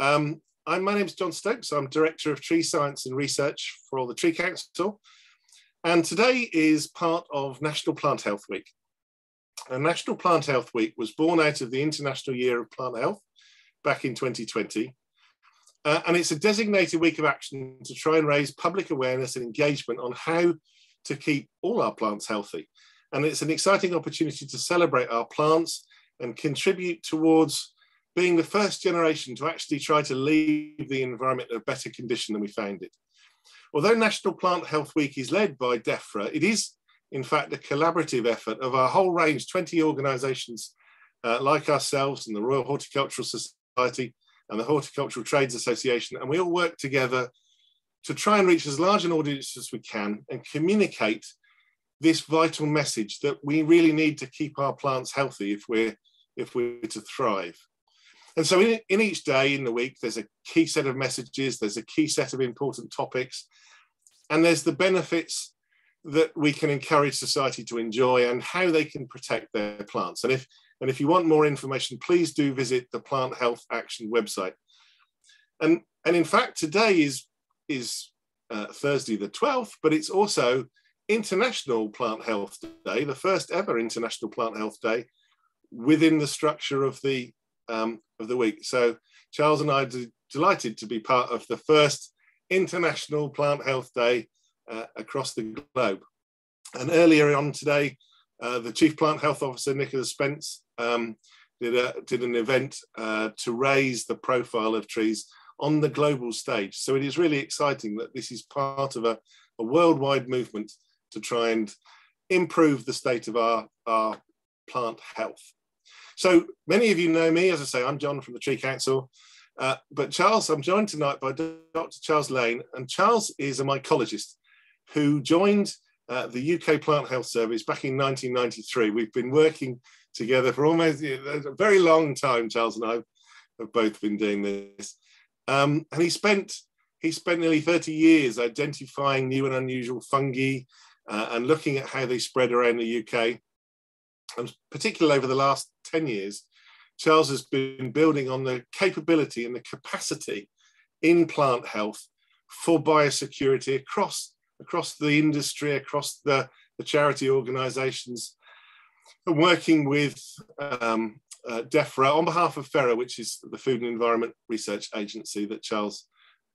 Um, I'm, my name is Jon Stokes. I'm Director of Tree Science and Research for the Tree Council. And today is part of National Plant Health Week. And National Plant Health Week was born out of the International Year of Plant Health back in 2020. Uh, and it's a designated week of action to try and raise public awareness and engagement on how to keep all our plants healthy. And it's an exciting opportunity to celebrate our plants and contribute towards being the first generation to actually try to leave the environment in a better condition than we found it. Although National Plant Health Week is led by DEFRA, it is in fact a collaborative effort of our whole range, 20 organisations uh, like ourselves and the Royal Horticultural Society and the Horticultural Trades Association, and we all work together to try and reach as large an audience as we can and communicate this vital message that we really need to keep our plants healthy if we're if we're to thrive. And so in, in each day in the week, there's a key set of messages, there's a key set of important topics, and there's the benefits that we can encourage society to enjoy and how they can protect their plants. And if, and if you want more information, please do visit the Plant Health Action website. And, and in fact, today is, is uh, Thursday the 12th, but it's also International Plant Health Day, the first ever International Plant Health Day within the structure of the um, of the week. So Charles and I are delighted to be part of the first International Plant Health Day uh, across the globe. And earlier on today, uh, the Chief Plant Health Officer, Nicholas Spence, um, did, a, did an event uh, to raise the profile of trees on the global stage. So it is really exciting that this is part of a, a worldwide movement to try and improve the state of our, our plant health. So many of you know me, as I say, I'm Jon from the Tree Council. Uh, but Charles, I'm joined tonight by Dr. Charles Lane, and Charles is a mycologist who joined uh, the UK Plant Health Service back in 1993. We've been working together for almost a very long time. Charles and I have both been doing this, um, and he spent he spent nearly 30 years identifying new and unusual fungi uh, and looking at how they spread around the UK and particularly over the last 10 years, Charles has been building on the capability and the capacity in plant health for biosecurity across, across the industry, across the, the charity organizations, and working with um, uh, DEFRA on behalf of FERA, which is the Food and Environment Research Agency that Charles,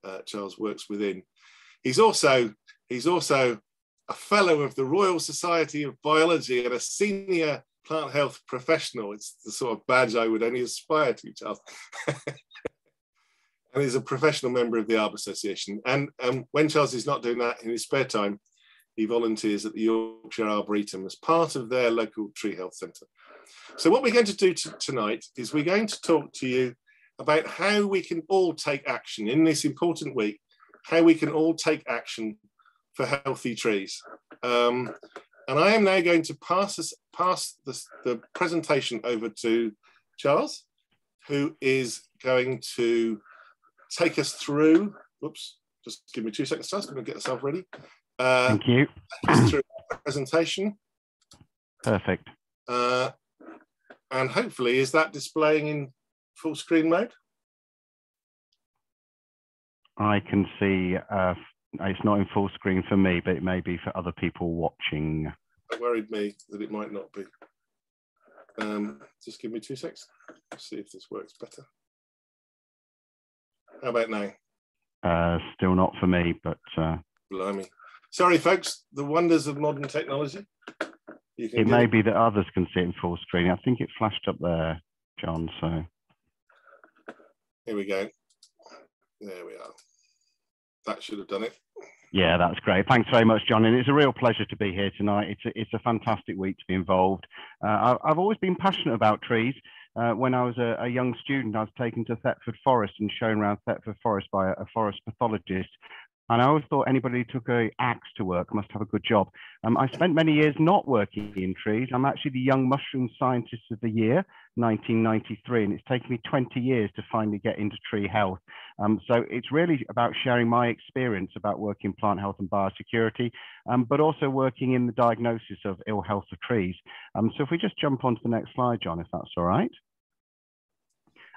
uh, Charles works within. He's also, he's also a fellow of the Royal Society of Biology and a senior plant health professional. It's the sort of badge I would only aspire to, Charles. and he's a professional member of the Arbor Association. And um, when Charles is not doing that in his spare time, he volunteers at the Yorkshire Arboretum as part of their local tree health centre. So what we're going to do tonight is we're going to talk to you about how we can all take action in this important week, how we can all take action for healthy trees. Um, and I am now going to pass, this, pass this, the presentation over to Charles, who is going to take us through, whoops, just give me two seconds, Charles, I'm going to get myself ready. Uh, Thank you. through presentation. Perfect. Uh, and hopefully, is that displaying in full screen mode? I can see uh, it's not in full screen for me, but it may be for other people watching. It worried me that it might not be. Um, just give me two seconds. See if this works better. How about now? Uh, still not for me, but. Uh, Blimey. Sorry, folks, the wonders of modern technology. it may it. be that others can see it in full screen. I think it flashed up there, Jon, so. Here we go. There we are. That should have done it. Yeah, that's great. Thanks very much, Jon. And it's a real pleasure to be here tonight. It's a, it's a fantastic week to be involved. Uh, I've always been passionate about trees. Uh, when I was a, a, young student, I was taken to Thetford Forest and shown around Thetford Forest by a, a forest pathologist. And I always thought anybody who took a axe to work must have a good job. Um, I spent many years not working in trees. I'm actually the Young Mushroom Scientist of the Year, 1993, and it's taken me 20 years to finally get into tree health. Um, so it's really about sharing my experience about working plant health and biosecurity, um, but also working in the diagnosis of ill health of trees. Um, so if we just jump on to the next slide, Jon, if that's all right.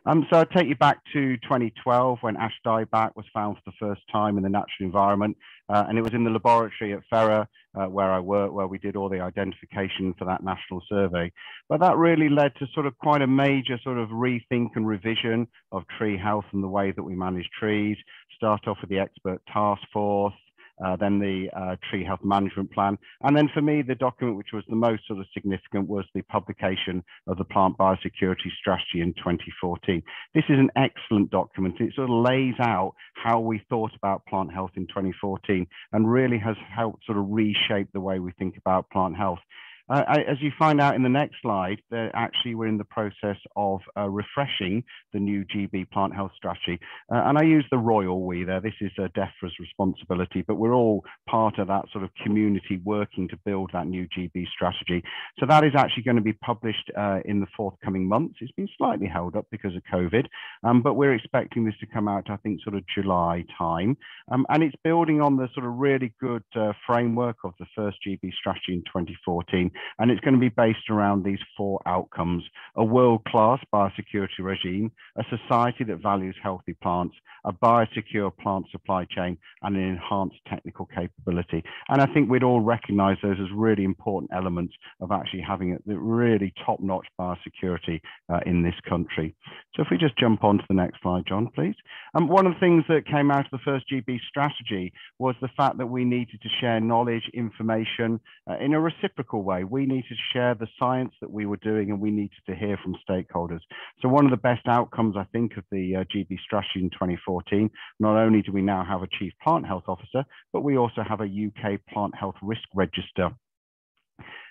Um, so I'll take you back to 2012 when ash dieback was found for the first time in the natural environment. Uh, and it was in the laboratory at Fera uh, where I work, where we did all the identification for that national survey. But that really led to sort of quite a major sort of rethink and revision of tree health and the way that we manage trees. Start off with the expert task force, uh, then the uh, tree health management plan. And then for me, the document which was the most sort of significant was the publication of the plant biosecurity strategy in 2014. This is an excellent document. It sort of lays out how we thought about plant health in 2014 and really has helped sort of reshape the way we think about plant health. I, as you find out in the next slide, actually we're in the process of uh, refreshing the new GB plant health strategy. Uh, and I use the royal we there. This is uh, DEFRA's responsibility, but we're all part of that sort of community working to build that new GB strategy. So that is actually going to be published uh, in the forthcoming months. It's been slightly held up because of COVID, um, but we're expecting this to come out, I think, sort of July time. Um, and it's building on the sort of really good uh, framework of the first GB strategy in 2014 and it's going to be based around these four outcomes, a world-class biosecurity regime, a society that values healthy plants, a biosecure plant supply chain, and an enhanced technical capability. And I think we'd all recognize those as really important elements of actually having a really top-notch biosecurity uh, in this country. So if we just jump on to the next slide, Jon, please. Um, one of the things that came out of the first GB strategy was the fact that we needed to share knowledge, information uh, in a reciprocal way we needed to share the science that we were doing and we needed to hear from stakeholders. So one of the best outcomes, I think, of the uh, GB strategy in 2014, not only do we now have a chief plant health officer, but we also have a UK plant health risk register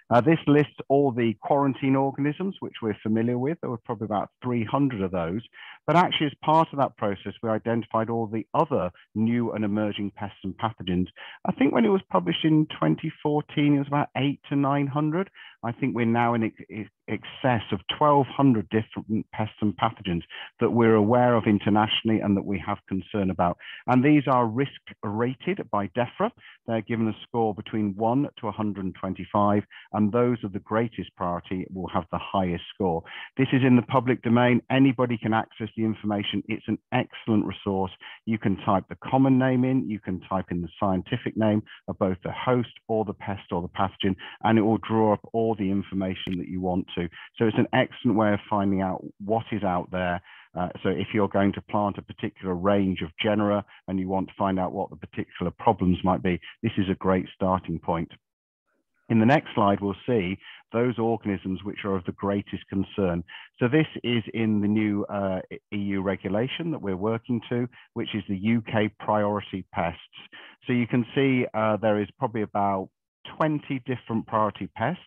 uh, this lists all the quarantine organisms, which we're familiar with. There were probably about 300 of those. But actually, as part of that process, we identified all the other new and emerging pests and pathogens. I think when it was published in 2014, it was about eight to 900. I think we're now in ex excess of 1,200 different pests and pathogens that we're aware of internationally and that we have concern about. And these are risk rated by DEFRA. They're given a score between 1 to 125, and those of the greatest priority will have the highest score. This is in the public domain. Anybody can access the information. It's an excellent resource. You can type the common name in, you can type in the scientific name of both the host or the pest or the pathogen, and it will draw up all the information that you want to. So it's an excellent way of finding out what is out there. Uh, so if you're going to plant a particular range of genera and you want to find out what the particular problems might be, this is a great starting point. In the next slide, we'll see those organisms which are of the greatest concern. So this is in the new uh, EU regulation that we're working to, which is the UK priority pests. So you can see uh, there is probably about 20 different priority pests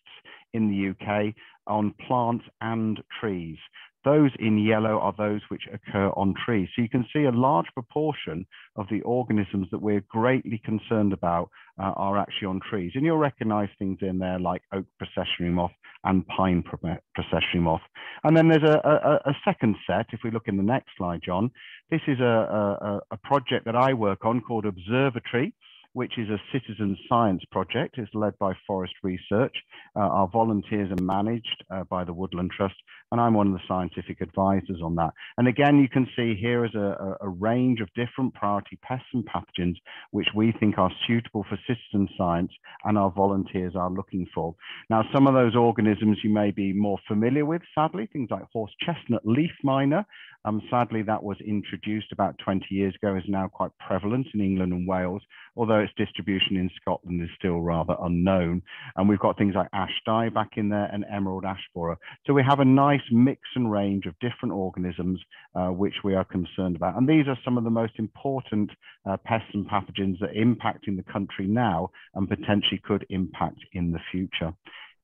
in the UK on plants and trees. Those in yellow are those which occur on trees. So you can see a large proportion of the organisms that we're greatly concerned about uh, are actually on trees. And you'll recognize things in there like oak processionary moth and pine processionary moth. And then there's a, a, a, second set, if we look in the next slide, Jon, this is a, a, a project that I work on called Observatree which is a citizen science project. It's led by Forest Research. Uh, our volunteers are managed uh, by the Woodland Trust, and I'm one of the scientific advisors on that. And again, you can see here is a, a range of different priority pests and pathogens which we think are suitable for citizen science and our volunteers are looking for. Now, some of those organisms you may be more familiar with, sadly, things like horse chestnut leaf miner. Um, sadly, that was introduced about 20 years ago, is now quite prevalent in England and Wales, although its distribution in Scotland is still rather unknown. And we've got things like ash dieback in there and emerald ash borer. So we have a nice mix and range of different organisms uh, which we are concerned about. And these are some of the most important uh, pests and pathogens that are impacting the country now and potentially could impact in the future.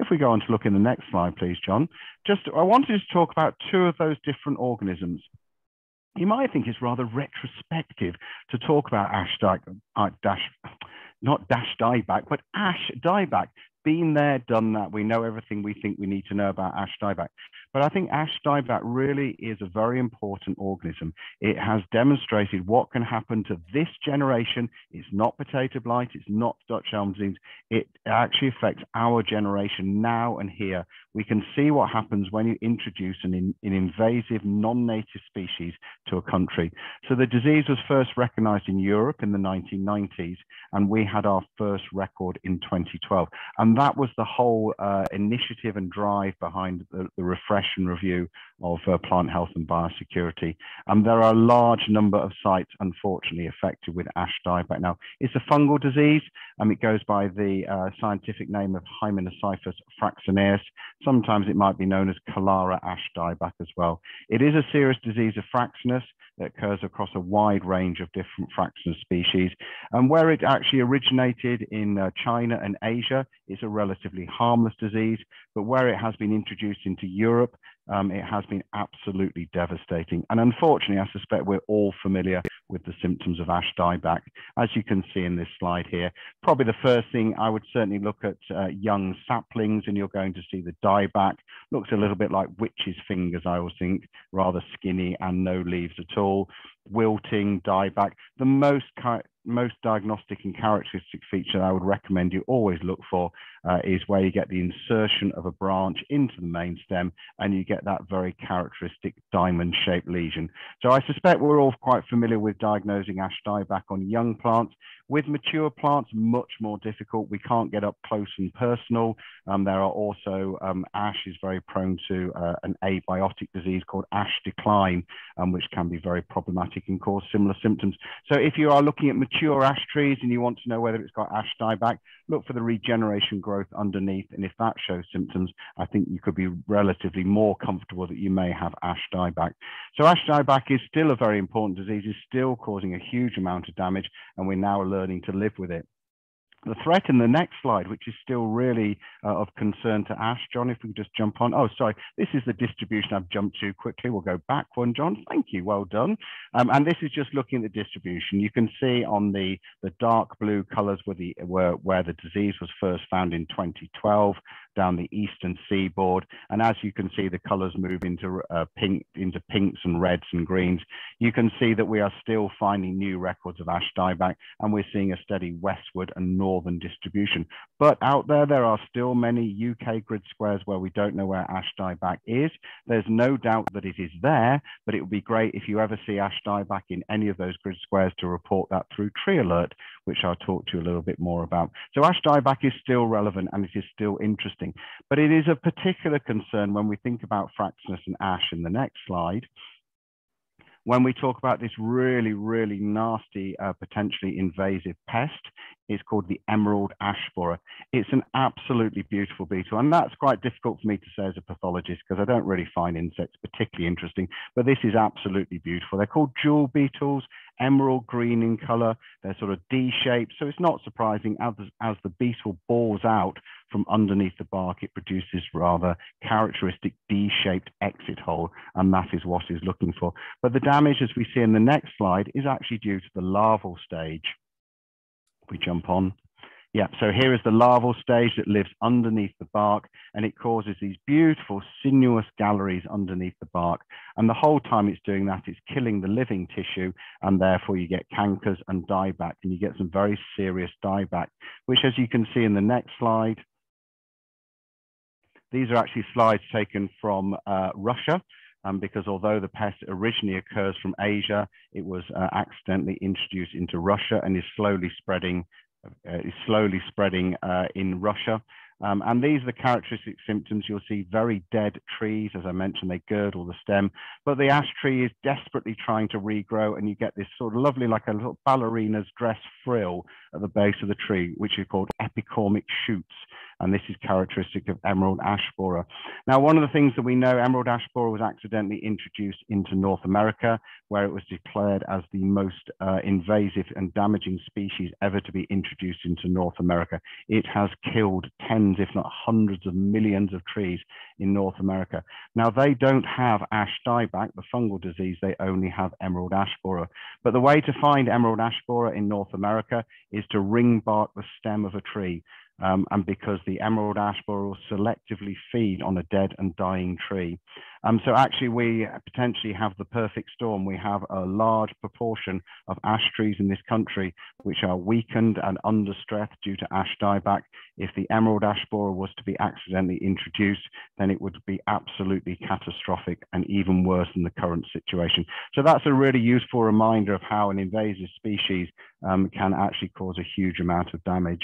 If we go on to look in the next slide, please, Jon, just I wanted to talk about two of those different organisms you might think it's rather retrospective to talk about ash die, uh, dash, not dash dieback, but ash dieback. Been there, done that. We know everything we think we need to know about ash dieback. But I think ash dieback really is a very important organism. It has demonstrated what can happen to this generation. It's not potato blight, it's not Dutch elm disease. It actually affects our generation now and here. We can see what happens when you introduce an, in, an invasive non-native species to a country. So the disease was first recognized in Europe in the 1990s, and we had our first record in 2012. And that was the whole uh, initiative and drive behind the, the refresh review of uh, plant health and biosecurity. And there are a large number of sites, unfortunately, affected with ash dieback. Now, it's a fungal disease, and it goes by the uh, scientific name of Hymenoscyphus fraxineus. Sometimes it might be known as Chalara ash dieback as well. It is a serious disease of fraxinus that occurs across a wide range of different fraxinus species. And where it actually originated in uh, China and Asia, it's a relatively harmless disease. But where it has been introduced into Europe, um, it has been absolutely devastating. And unfortunately, I suspect we're all familiar with the symptoms of ash dieback, as you can see in this slide here. Probably the first thing I would certainly look at uh, young saplings, and you're going to see the dieback. Looks a little bit like witch's fingers, I always think, rather skinny and no leaves at all. Wilting, dieback. The most most diagnostic and characteristic feature I would recommend you always look for uh, is where you get the insertion of a branch into the main stem and you get that very characteristic diamond shaped lesion. So I suspect we're all quite familiar with diagnosing ash dieback on young plants. With mature plants, much more difficult. We can't get up close and personal. Um, there are also, um, ash is very prone to uh, an abiotic disease called ash decline, um, which can be very problematic and cause similar symptoms. So if you are looking at mature ash trees and you want to know whether it's got ash dieback, look for the regeneration growth underneath. And if that shows symptoms, I think you could be relatively more comfortable that you may have ash dieback. So ash dieback is still a very important disease, is still causing a huge amount of damage, and we're now learning to live with it. The threat in the next slide, which is still really uh, of concern to Ash, Jon, if we could just jump on. Oh, sorry, this is the distribution I've jumped to quickly. We'll go back one, Jon. Thank you, well done. Um, and this is just looking at the distribution. You can see on the, the dark blue colors where, the, where, where the disease was first found in 2012 down the eastern seaboard. And as you can see, the colors move into uh, pink, into pinks and reds and greens. You can see that we are still finding new records of ash dieback, and we're seeing a steady westward and northern distribution. But out there, there are still many UK grid squares where we don't know where ash dieback is. There's no doubt that it is there, but it would be great if you ever see ash dieback in any of those grid squares to report that through Tree Alert, which I'll talk to you a little bit more about. So ash dieback is still relevant and it is still interesting. But it is a particular concern when we think about fraxinus and ash in the next slide. When we talk about this really, really nasty, uh, potentially invasive pest, it's called the emerald ash borer. It's an absolutely beautiful beetle, and that's quite difficult for me to say as a pathologist because I don't really find insects particularly interesting, but this is absolutely beautiful. They're called jewel beetles, emerald green in color. They're sort of D-shaped, so it's not surprising as, as the beetle bores out from underneath the bark, it produces rather characteristic D-shaped exit hole, and that is what is looking for. But the damage, as we see in the next slide, is actually due to the larval stage. If we jump on. Yeah, so here is the larval stage that lives underneath the bark and it causes these beautiful sinuous galleries underneath the bark. And the whole time it's doing that, it's killing the living tissue and therefore you get cankers and dieback and you get some very serious dieback, which as you can see in the next slide, these are actually slides taken from uh, Russia. Um, because although the pest originally occurs from Asia, it was uh, accidentally introduced into Russia and is slowly spreading is slowly spreading uh, in Russia. Um, and these are the characteristic symptoms. You'll see very dead trees. As I mentioned, they girdle the stem, but the ash tree is desperately trying to regrow and you get this sort of lovely, like a little ballerina's dress frill at the base of the tree, which is called epicormic shoots and this is characteristic of emerald ash borer. Now, one of the things that we know, emerald ash borer was accidentally introduced into North America, where it was declared as the most uh, invasive and damaging species ever to be introduced into North America. It has killed tens, if not hundreds of millions of trees in North America. Now, they don't have ash dieback, the fungal disease, they only have emerald ash borer. But the way to find emerald ash borer in North America is to ring bark the stem of a tree. Um, and because the emerald ash borer selectively feed on a dead and dying tree. Um, so actually we potentially have the perfect storm. We have a large proportion of ash trees in this country which are weakened and under stress due to ash dieback. If the emerald ash borer was to be accidentally introduced, then it would be absolutely catastrophic and even worse than the current situation. So that's a really useful reminder of how an invasive species um, can actually cause a huge amount of damage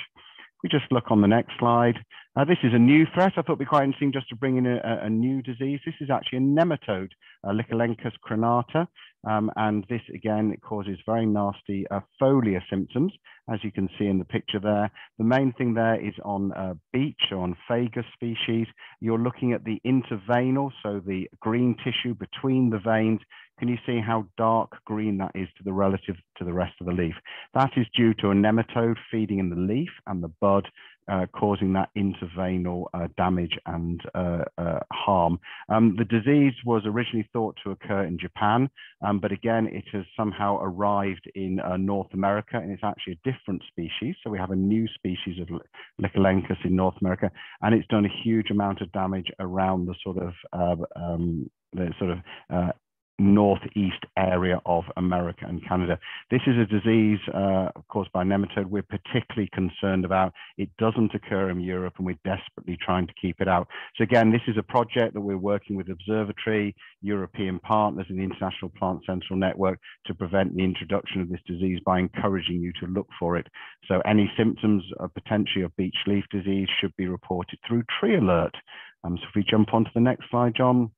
we just look on the next slide, uh, this is a new threat. I thought it'd be quite interesting just to bring in a, a new disease. This is actually a nematode, uh, Litylenchus crenatae. Um, and this again, causes very nasty uh, foliar symptoms, as you can see in the picture there. The main thing there is on uh, beech or on Fagus species. You're looking at the interveinal, so the green tissue between the veins. Can you see how dark green that is to the relative to the rest of the leaf? That is due to a nematode feeding in the leaf and the bud uh, causing that interveinal uh, damage and uh, uh, harm. Um, the disease was originally thought to occur in Japan, um, but again, it has somehow arrived in uh, North America and it's actually a different species. So we have a new species of Litylenchus in North America, and it's done a huge amount of damage around the sort of um, the sort of northeast area of America and Canada. This is a disease uh, caused by nematode we're particularly concerned about. It doesn't occur in Europe and we're desperately trying to keep it out. So again, this is a project that we're working with Observatree, European partners and the International Plant Sentinel Network to prevent the introduction of this disease by encouraging you to look for it. So any symptoms of potentially of beech leaf disease should be reported through Tree Alert. Um, so if we jump onto the next slide, Jon.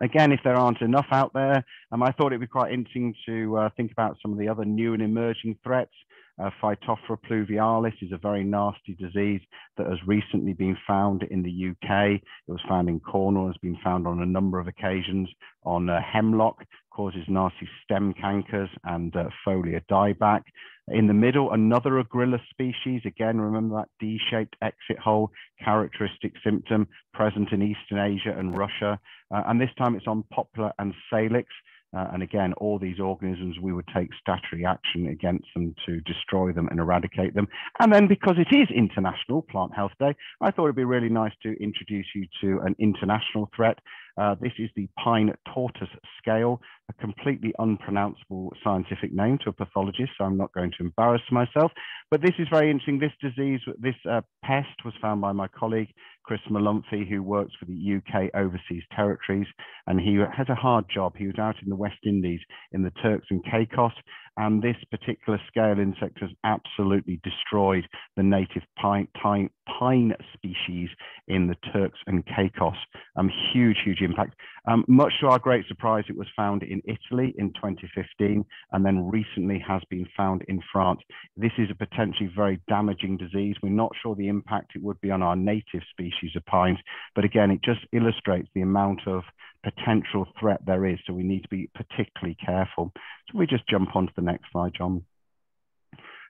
Again, if there aren't enough out there, um, I thought it'd be quite interesting to uh, think about some of the other new and emerging threats. Uh, Phytophthora pluvialis is a very nasty disease that has recently been found in the UK. It was found in Cornwall, has been found on a number of occasions on uh, hemlock, causes nasty stem cankers and uh, foliar dieback. In the middle, another Agrilus species. Again, remember that D-shaped exit hole, characteristic symptom present in Eastern Asia and Russia. Uh, and this time it's on poplar and salix. Uh, and again, all these organisms, we would take statutory action against them to destroy them and eradicate them. And then because it is International Plant Health Day, I thought it'd be really nice to introduce you to an international threat. Uh, this is the pine tortoise scale, a completely unpronounceable scientific name to a pathologist, so I'm not going to embarrass myself. But this is very interesting. This disease, this uh, pest was found by my colleague, Chris Malumphy, who works for the UK Overseas Territories, and he has a hard job. He was out in the West Indies in the Turks and Caicos, and this particular scale insect has absolutely destroyed the native pine, pine, pine species in the Turks and Caicos. Um, huge, huge impact. Um, much to our great surprise, it was found in Italy in 2015 and then recently has been found in France. This is a potentially very damaging disease. We're not sure the impact it would be on our native species of pines, but again, it just illustrates the amount of potential threat there is. So we need to be particularly careful. So we just jump onto the next slide, Jon.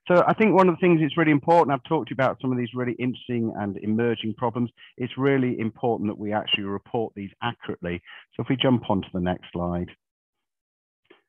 So I think one of the things that's really important, I've talked to you about some of these really interesting and emerging problems. It's really important that we actually report these accurately. So if we jump onto the next slide.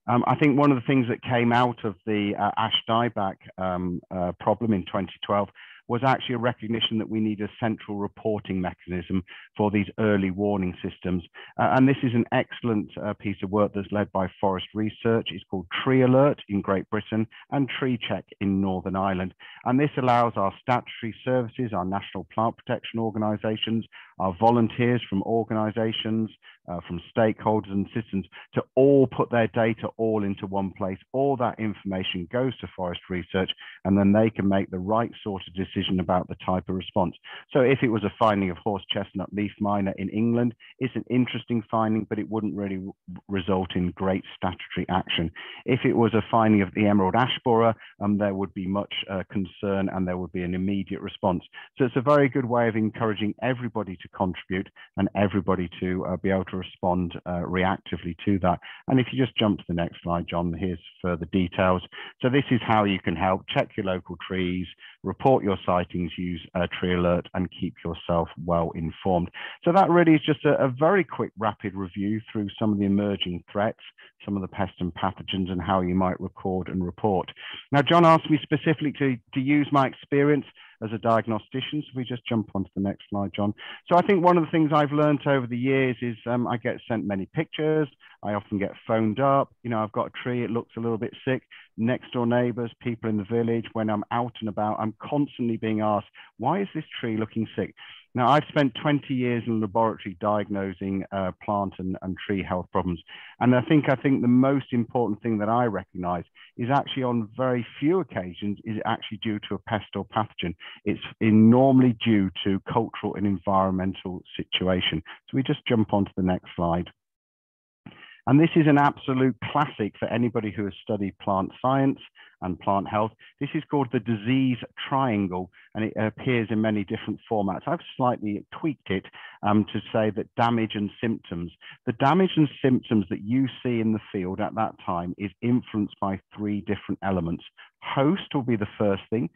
Um, I think one of the things that came out of the uh, ash dieback um, uh, problem in 2012 was actually a recognition that we need a central reporting mechanism for these early warning systems. Uh, and this is an excellent uh, piece of work that's led by Forest Research. It's called Tree Alert in Great Britain and Tree Check in Northern Ireland. And this allows our statutory services, our national plant protection organisations, our volunteers from organisations, uh, from stakeholders and citizens to all put their data all into one place. All that information goes to Forest Research and then they can make the right sort of decision about the type of response. So if it was a finding of horse chestnut leaf miner in England, it's an interesting finding, but it wouldn't really result in great statutory action. If it was a finding of the emerald ash borer, um, there would be much uh, concern and there would be an immediate response. So it's a very good way of encouraging everybody to contribute and everybody to uh, be able to respond uh, reactively to that. And if you just jump to the next slide, Jon, here's further details. So this is how you can help check your local trees, report your sightings, use a tree alert and keep yourself well informed. So that really is just a, a very quick rapid review through some of the emerging threats, some of the pests and pathogens and how you might record and report. Now, Jon asked me specifically to, to use my experience as a diagnostician. So we just jump onto the next slide, Jon. So I think one of the things I've learned over the years is um, I get sent many pictures. I often get phoned up. You know, I've got a tree, it looks a little bit sick. Next door neighbors, people in the village, when I'm out and about, I'm constantly being asked, why is this tree looking sick? Now, I've spent 20 years in laboratory diagnosing uh, plant and, and tree health problems. And I think, I think the most important thing that I recognize is actually on very few occasions is actually due to a pest or pathogen. It's normally due to cultural and environmental situation. So we just jump onto the next slide. And this is an absolute classic for anybody who has studied plant science and plant health. This is called the disease triangle, and it appears in many different formats. I've slightly tweaked it um, to say that damage and symptoms. The damage and symptoms that you see in the field at that time is influenced by three different elements. Host will be the first thing.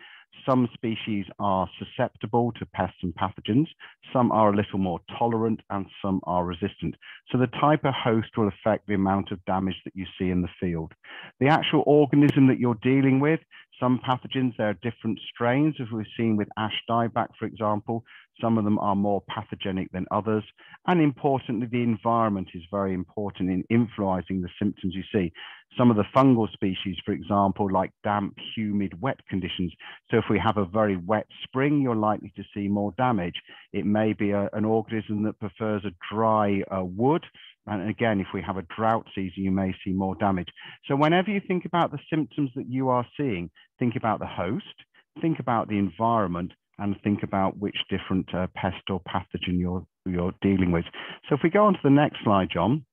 Some species are susceptible to pests and pathogens, some are a little more tolerant, and some are resistant. So the type of host will affect the amount of damage that you see in the field. The actual organism that you're dealing with, some pathogens, there are different strains, as we've seen with ash dieback, for example. Some of them are more pathogenic than others. And importantly, the environment is very important in influencing the symptoms you see. Some of the fungal species, for example, like damp, humid, wet conditions. So if we have a very wet spring, you're likely to see more damage. It may be a, an organism that prefers a dry uh, wood. And again, if we have a drought season, you may see more damage. So whenever you think about the symptoms that you are seeing, think about the host, think about the environment, and think about which different uh, pest or pathogen you're, you're dealing with. So if we go on to the next slide, Jon,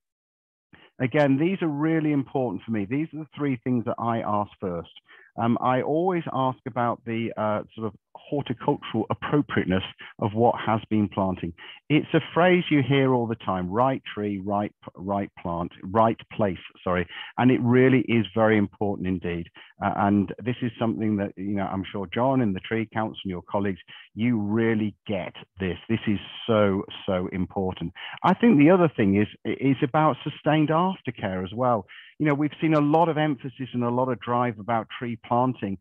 again, these are really important for me. These are the three things that I ask first. Um, I always ask about the uh, sort of horticultural appropriateness of what has been planting. It's a phrase you hear all the time, right tree, right, right plant, right place, sorry. And it really is very important indeed. Uh, and this is something that, you know, I'm sure Jon and the Tree Council and your colleagues, you really get this. This is so, so important. I think the other thing is, is about sustained aftercare as well. You know, we've seen a lot of emphasis and a lot of drive about tree planting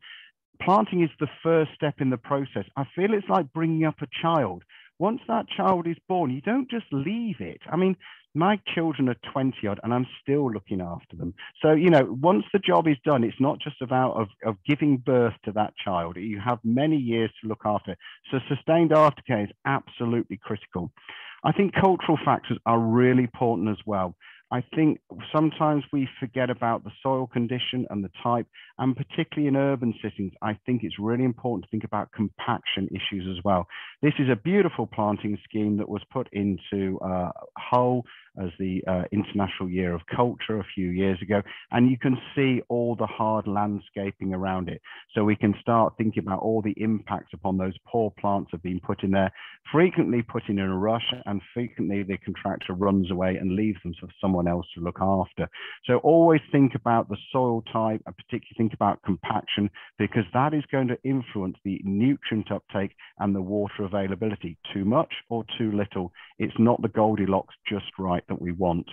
planting is the first step in the process. I feel it's like bringing up a child. Once that child is born, you don't just leave it. I mean, my children are 20 odd and I'm still looking after them. So, you know, once the job is done, it's not just about of, of giving birth to that child. You have many years to look after. So sustained aftercare is absolutely critical. I think cultural factors are really important as well. I think sometimes we forget about the soil condition and the type, and particularly in urban settings, I think it's really important to think about compaction issues as well. This is a beautiful planting scheme that was put into uh, Hull as the uh, International Year of Culture a few years ago, and you can see all the hard landscaping around it. So we can start thinking about all the impacts upon those poor plants that have been put in there, frequently put in in a rush, and frequently the contractor runs away and leaves them for someone else to look after. So always think about the soil type, and particularly think about compaction, because that is going to influence the nutrient uptake and the water availability. Too much or too little. It's not the Goldilocks just right that we want.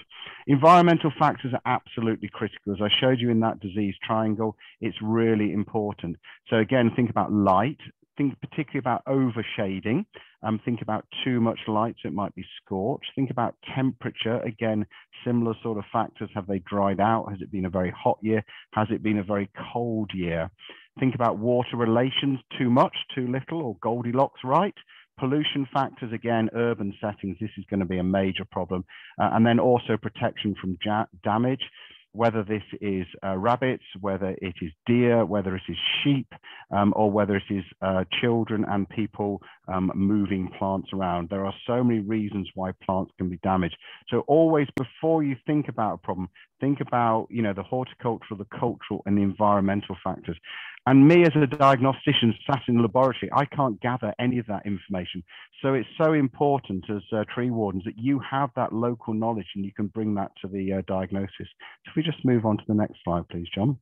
Environmental factors are absolutely critical. As I showed you in that disease triangle, it's really important. So again, think about light, think particularly about overshading. Um, think about too much light, so it might be scorched. Think about temperature. Again, similar sort of factors. Have they dried out? Has it been a very hot year? Has it been a very cold year? Think about water relations, too much, too little, or Goldilocks right. Pollution factors, again, urban settings, this is going to be a major problem. Uh, and then also protection from damage, whether this is uh, rabbits, whether it is deer, whether it is sheep, um, or whether it is uh, children and people um, moving plants around. There are so many reasons why plants can be damaged. So always before you think about a problem, think about you know the horticultural, the cultural, and the environmental factors. And me as a diagnostician sat in the laboratory, I can't gather any of that information. So it's so important as uh, tree wardens that you have that local knowledge and you can bring that to the uh, diagnosis. If we just move on to the next slide, please, Jon.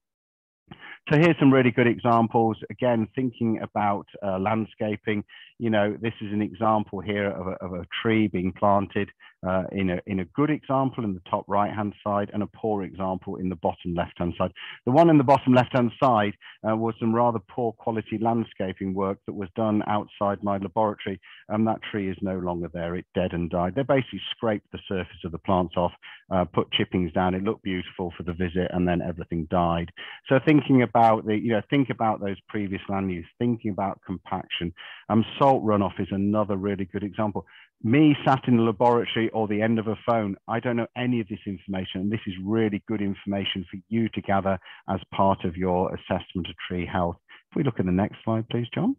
So here's some really good examples. Again, thinking about uh, landscaping, you know, this is an example here of a, of a tree being planted uh, in, a, in a good example in the top right-hand side and a poor example in the bottom left-hand side. The one in the bottom left-hand side uh, was some rather poor quality landscaping work that was done outside my laboratory, and that tree is no longer there. It dead and died. They basically scraped the surface of the plants off, uh, put chippings down. It looked beautiful for the visit, and then everything died. So thinking about the, you know, think about those previous land use, thinking about compaction. Um, salt runoff is another really good example me sat in the laboratory or the end of a phone, I don't know any of this information. And this is really good information for you to gather as part of your assessment of tree health. If we look at the next slide, please, Jon.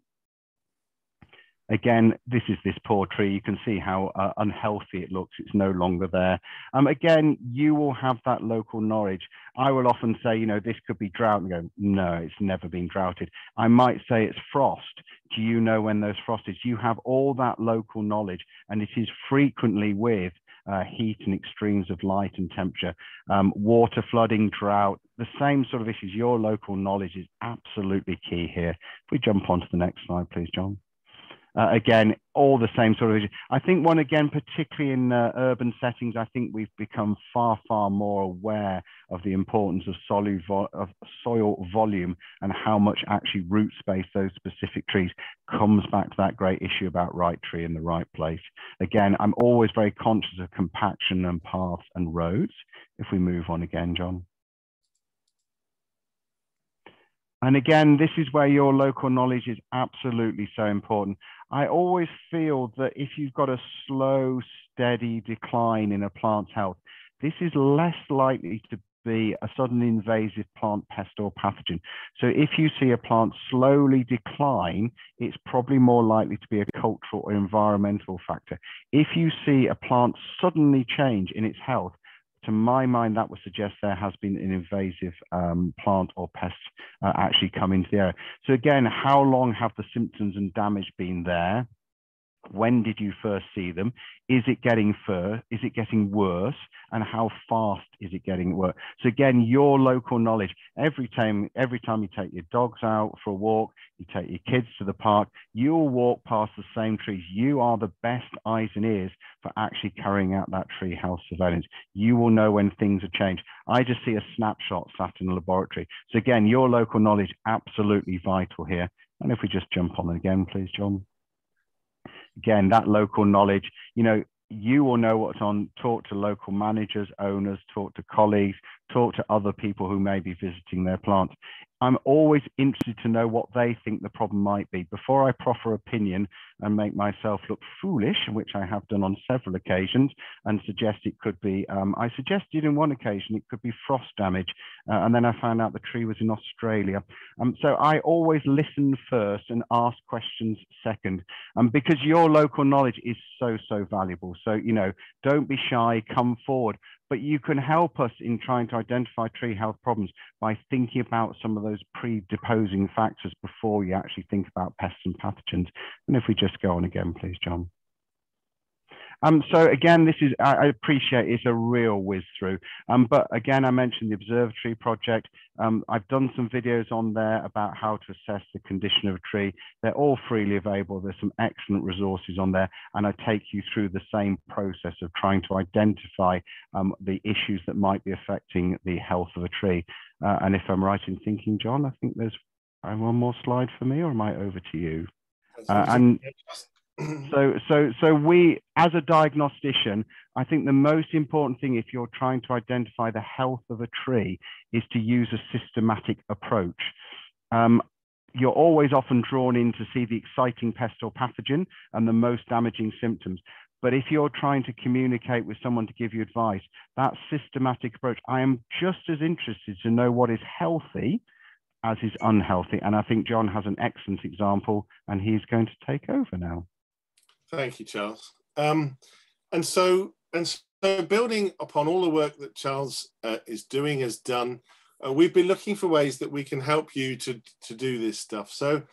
Again, this is this poor tree. You can see how uh, unhealthy it looks. It's no longer there. Um, again, you will have that local knowledge. I will often say, you know, this could be drought and go, no, it's never been droughted. I might say it's frost. Do you know when those frost is? You have all that local knowledge and it is frequently with uh, heat and extremes of light and temperature, um, water flooding, drought, the same sort of issues. Your local knowledge is absolutely key here. If we jump onto the next slide, please, Jon. Uh, again, all the same sort of. I think one again, particularly in uh, urban settings, I think we've become far, far more aware of the importance of, vo of soil volume and how much actually root space those specific trees comes back to that great issue about right tree in the right place. Again, I'm always very conscious of compaction and paths and roads. If we move on again, Jon. And again, this is where your local knowledge is absolutely so important. I always feel that if you've got a slow, steady decline in a plant's health, this is less likely to be a sudden invasive plant pest or pathogen. So if you see a plant slowly decline, it's probably more likely to be a cultural or environmental factor. If you see a plant suddenly change in its health, to my mind, that would suggest there has been an invasive um, plant or pest uh, actually come into the area. So again, how long have the symptoms and damage been there? When did you first see them? Is it getting fur? Is it getting worse? And how fast is it getting worse? So again, your local knowledge. Every time, every time you take your dogs out for a walk, you take your kids to the park, you'll walk past the same trees. You are the best eyes and ears for actually carrying out that tree health surveillance. You will know when things have changed. I just see a snapshot sat in the laboratory. So again, your local knowledge absolutely vital here. And if we just jump on again, please, Jon again, that local knowledge, you know, you will know what's on, talk to local managers, owners, talk to colleagues, talk to other people who may be visiting their plants. I'm always interested to know what they think the problem might be before I proffer opinion and make myself look foolish, which I have done on several occasions, and suggest it could be. Um, I suggested in one occasion it could be frost damage, uh, and then I found out the tree was in Australia. Um, so I always listen first and ask questions second, um, because your local knowledge is so so valuable. So you know, don't be shy, come forward but you can help us in trying to identify tree health problems by thinking about some of those predisposing factors before you actually think about pests and pathogens. And if we just go on again, please, Jon. Um, so again, this is, I, appreciate it's a real whiz through. Um, but again, I mentioned the Observatree project. Um, I've done some videos on there about how to assess the condition of a tree. They're all freely available. There's some excellent resources on there. And I take you through the same process of trying to identify um, the issues that might be affecting the health of a tree. Uh, and if I'm right in thinking, Jon, I think there's uh, one more slide for me, or am I over to you? Uh, and so so so we as a diagnostician i think the most important thing if you're trying to identify the health of a tree is to use a systematic approach. Um, you're always often drawn in to see the exciting pest or pathogen and the most damaging symptoms. But if you're trying to communicate with someone to give you advice that systematic approach i am just as interested to know what is healthy as is unhealthy. And i think jon has an excellent example and he's going to take over now Thank you, Charles. Um, and so, and so, building upon all the work that Charles uh, is doing, has done, uh, we've been looking for ways that we can help you to to do this stuff. So,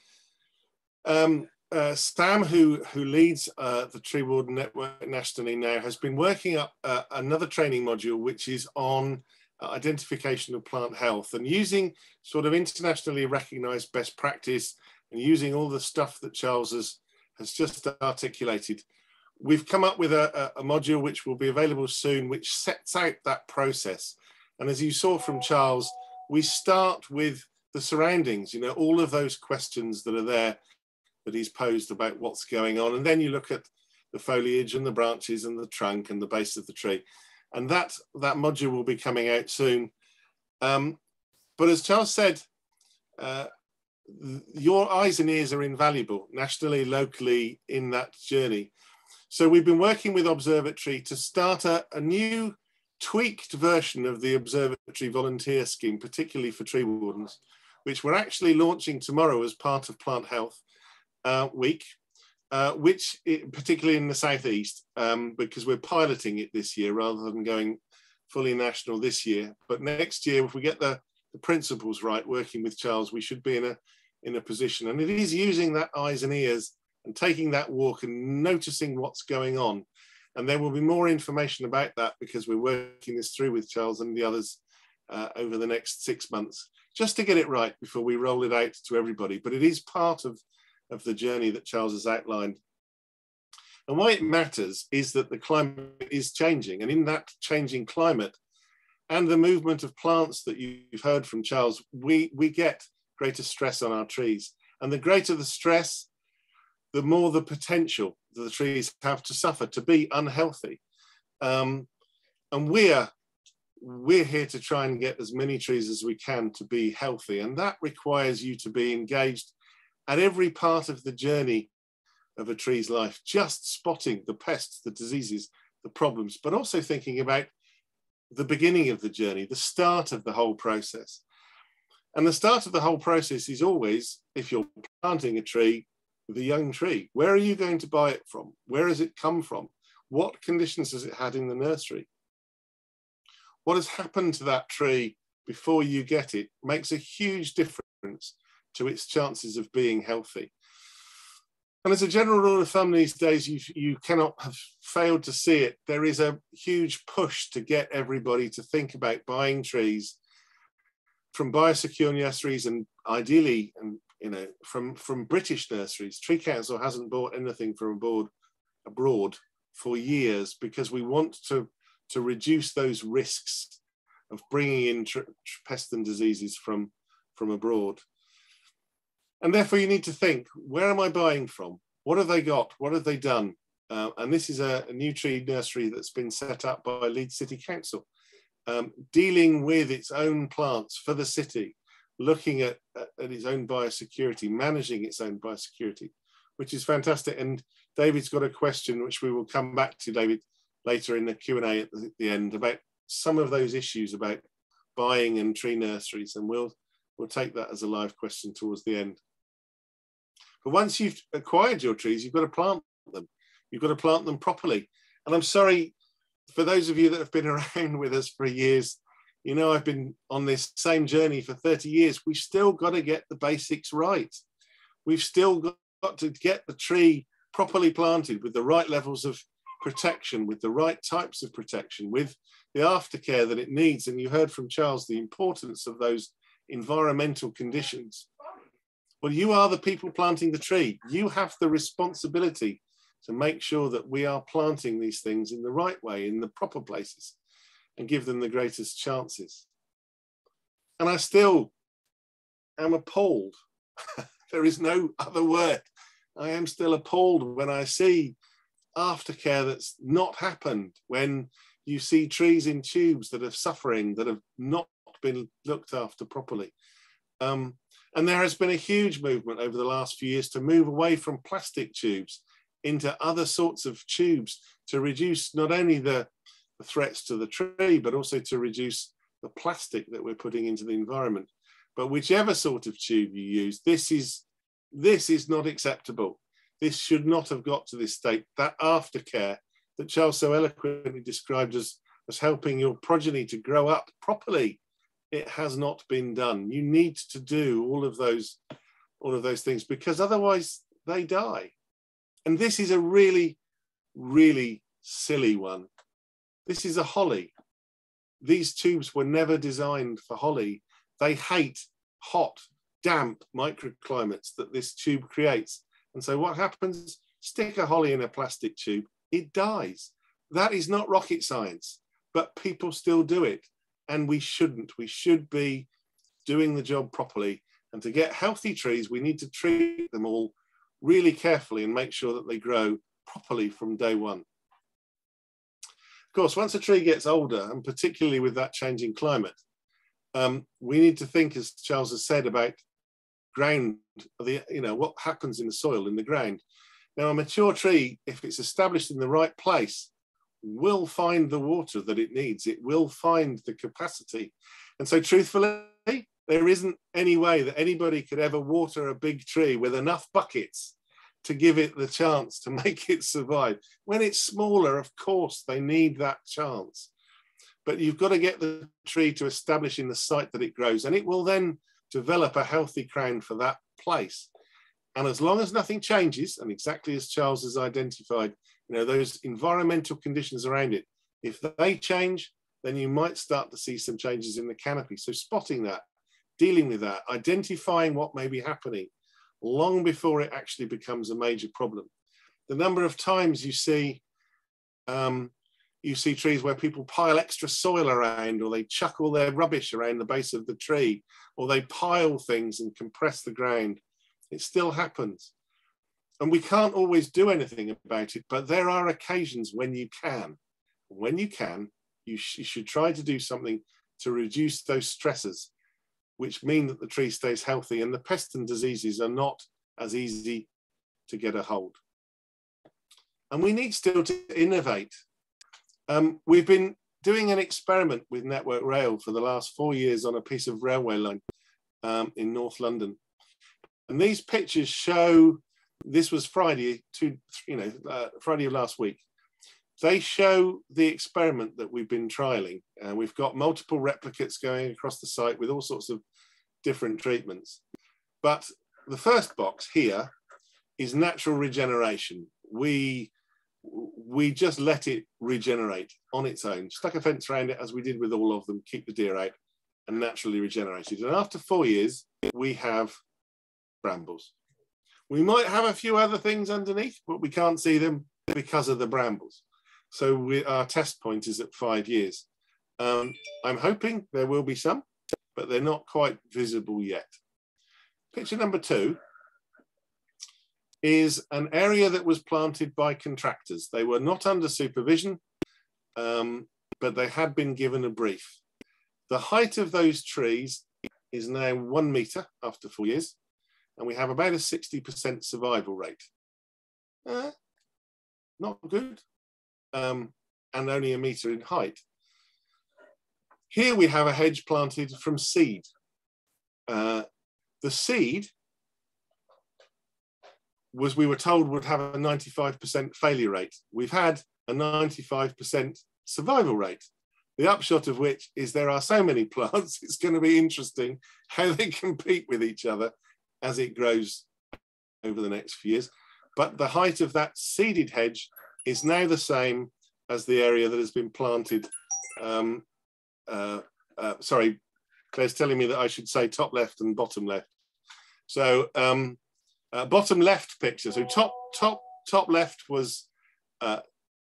um, uh, Sam, who who leads uh, the Tree Warden Network nationally now, has been working up uh, another training module which is on uh, identification of plant health and using sort of internationally recognised best practice and using all the stuff that Charles has has just articulated, we've come up with a, a, module which will be available soon, which sets out that process. And as you saw from Charles, we start with the surroundings, you know, all of those questions that are there that he's posed about what's going on. And then you look at the foliage and the branches and the trunk and the base of the tree. And that, that module will be coming out soon. Um, but as Charles said, uh, your eyes and ears are invaluable nationally, locally in that journey. So we've been working with Observatree to start a, a new tweaked version of the Observatree volunteer scheme, particularly for tree wardens, which we're actually launching tomorrow as part of Plant Health uh, Week, uh, which it, particularly in the Southeast, um, because we're piloting it this year rather than going fully national this year. But next year, if we get the, the principles right, working with Charles, we should be in a, in a position. And it is using that eyes and ears and taking that walk and noticing what's going on. And there will be more information about that because we're working this through with Charles and the others uh, over the next six months, just to get it right before we roll it out to everybody. But it is part of, of the journey that Charles has outlined. And why it matters is that the climate is changing. And in that changing climate and the movement of plants that you've heard from Charles, we, we get greater stress on our trees. And the greater the stress, the more the potential that the trees have to suffer, to be unhealthy. Um, and we're, we're here to try and get as many trees as we can to be healthy. And that requires you to be engaged at every part of the journey of a tree's life, just spotting the pests, the diseases, the problems, but also thinking about the beginning of the journey, the start of the whole process. And the start of the whole process is always, if you're planting a tree, the young tree. Where are you going to buy it from? Where has it come from? What conditions has it had in the nursery? What has happened to that tree before you get it makes a huge difference to its chances of being healthy. And as a general rule of thumb these days, you, you cannot have failed to see it. There is a huge push to get everybody to think about buying trees from biosecure nurseries and ideally and you know, from, from British nurseries. Tree Council hasn't bought anything from abroad, abroad for years because we want to, to reduce those risks of bringing in pests and diseases from, from abroad. And therefore you need to think, where am I buying from? What have they got? What have they done? Uh, and this is a, a, new tree nursery that's been set up by Leeds City Council, um, dealing with its own plants for the city looking at, at its own biosecurity, managing its own biosecurity, which is fantastic. And David's got a question, which we will come back to, David, later in the Q&A at the, the end about some of those issues about buying and tree nurseries. And we'll, we'll take that as a live question towards the end. But once you've acquired your trees, you've got to plant them. You've got to plant them properly. And I'm sorry, for those of you that have been around with us for years, you know, I've been on this same journey for 30 years. We've still got to get the basics right. We've still got to get the tree properly planted with the right levels of protection, with the right types of protection, with the aftercare that it needs. And you heard from Charles the importance of those environmental conditions. Well, you are the people planting the tree. You have the responsibility to make sure that we are planting these things in the right way, in the proper places and give them the greatest chances. And I still am appalled. there is no other word. I am still appalled when I see aftercare that's not happened, when you see trees in tubes that are suffering, that have not been looked after properly. Um, and there has been a huge movement over the last few years to move away from plastic tubes into other sorts of tubes to reduce not only the the threats to the tree, but also to reduce the plastic that we're putting into the environment. But whichever sort of tube you use, this is, this is not acceptable. This should not have got to this state. That aftercare that Charles so eloquently described as, as helping your progeny to grow up properly, it has not been done. You need to do all of those, all of those things because otherwise they die. And this is a really, really silly one this is a holly. These tubes were never designed for holly. They hate hot, damp microclimates that this tube creates. And so what happens? Stick a holly in a plastic tube it dies. That is not rocket science, but people still do it. And we shouldn't. We should be doing the job properly. And to get healthy trees, we need to treat them all really carefully and make sure that they grow properly from day one. Of course, once a tree gets older, and particularly with that changing climate, um, we need to think, as Charles has said, about ground, the, you know, what happens in the soil, in the ground. Now, a mature tree, if it's established in the right place, will find the water that it needs. It will find the capacity. And so, truthfully, there isn't any way that anybody could ever water a big tree with enough buckets to give it the chance to make it survive. When it's smaller, of course, they need that chance. But you've got to get the tree to establish in the site that it grows, and it will then develop a healthy crown for that place. And as long as nothing changes, and exactly as Charles has identified, you know, those environmental conditions around it, if they change, then you might start to see some changes in the canopy. So spotting that, dealing with that, identifying what may be happening long before it actually becomes a major problem. The number of times you see um, you see trees where people pile extra soil around or they chuck all their rubbish around the base of the tree or they pile things and compress the ground. It still happens. And we can't always do anything about it, but there are occasions when you can. When you can, you, sh you should try to do something to reduce those stresses, which mean that the tree stays healthy and the pests and diseases are not as easy to get a hold. And we need still to innovate um, we've been doing an experiment with Network Rail for the last four years on a piece of railway line um, in North London. And these pictures show, this was Friday, to, you know, uh, Friday of last week. They show the experiment that we've been trialing. Uh, we've got multiple replicates going across the site with all sorts of different treatments. But the first box here is natural regeneration. We we just let it regenerate on its own, stuck a fence around it as we did with all of them, keep the deer out, and naturally regenerated. And after four years, we have brambles. We might have a few other things underneath, but we can't see them because of the brambles. So we, our test point is at five years. Um, I'm hoping there will be some, but they're not quite visible yet. Picture number two is an area that was planted by contractors. They were not under supervision, um, but they had been given a brief. The height of those trees is now one meter after four years, and we have about a 60% survival rate. Uh, not good, um, and only a meter in height. Here we have a hedge planted from seed. Uh, the seed was we were told would have a 95% failure rate. We've had a 95% survival rate. The upshot of which is there are so many plants, it's going to be interesting how they compete with each other as it grows over the next few years. But the height of that seeded hedge is now the same as the area that has been planted. Um, uh, uh, sorry, Claire's telling me that I should say top left and bottom left. So um, uh, bottom left picture. So top top top left was uh,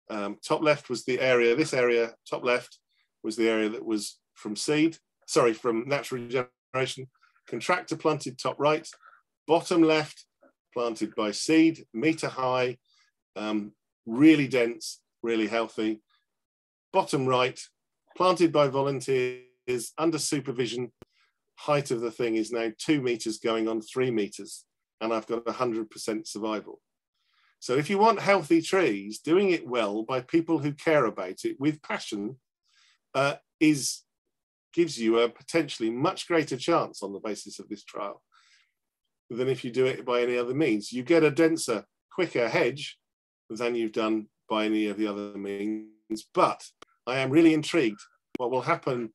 um, top left was the area. This area top left was the area that was from seed. Sorry, from natural regeneration. Contractor planted top right. Bottom left planted by seed, meter high, um, really dense, really healthy. Bottom right planted by volunteers under supervision. Height of the thing is now two meters going on three meters and I've got 100% survival. So if you want healthy trees, doing it well by people who care about it with passion uh, is gives you a potentially much greater chance on the basis of this trial than if you do it by any other means. You get a denser, quicker hedge than you've done by any of the other means. But I am really intrigued what will happen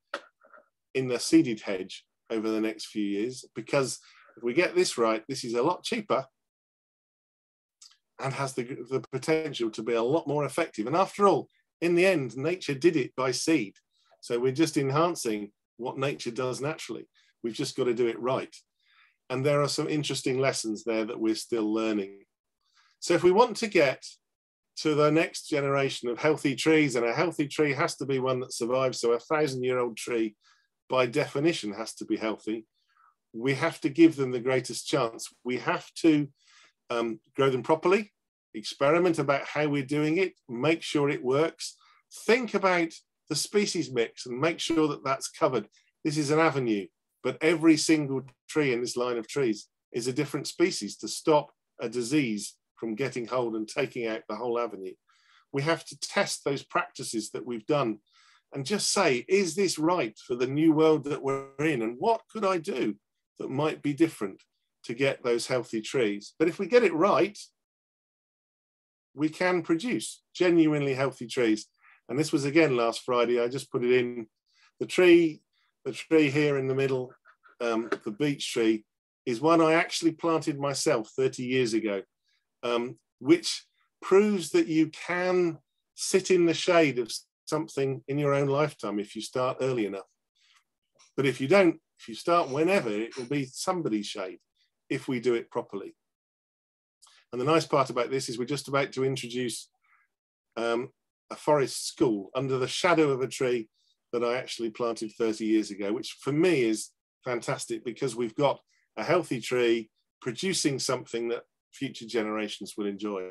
in the seeded hedge over the next few years because if we get this right, this is a lot cheaper and has the, the potential to be a lot more effective. And after all, in the end, nature did it by seed. So we're just enhancing what nature does naturally. We've just got to do it right. And there are some interesting lessons there that we're still learning. So if we want to get to the next generation of healthy trees. And a healthy tree has to be one that survives. So a thousand year old tree, by definition, has to be healthy. We have to give them the greatest chance. We have to um, grow them properly, experiment about how we're doing it, make sure it works, think about the species mix and make sure that that's covered. This is an avenue, but every single tree in this line of trees is a different species to stop a disease from getting hold and taking out the whole avenue. We have to test those practices that we've done and just say, is this right for the new world that we're in? And what could I do that might be different to get those healthy trees? But if we get it right, we can produce genuinely healthy trees. And this was again last Friday. I just put it in the tree, the tree here in the middle, um, the beech tree, is one I actually planted myself 30 years ago, um, which proves that you can sit in the shade of something in your own lifetime if you start early enough. But if you don't, if you start whenever, it will be somebody's shade if we do it properly. And the nice part about this is we're just about to introduce um, a forest school under the shadow of a tree that I actually planted 30 years ago, which for me is fantastic because we've got a healthy tree producing something that future generations will enjoy.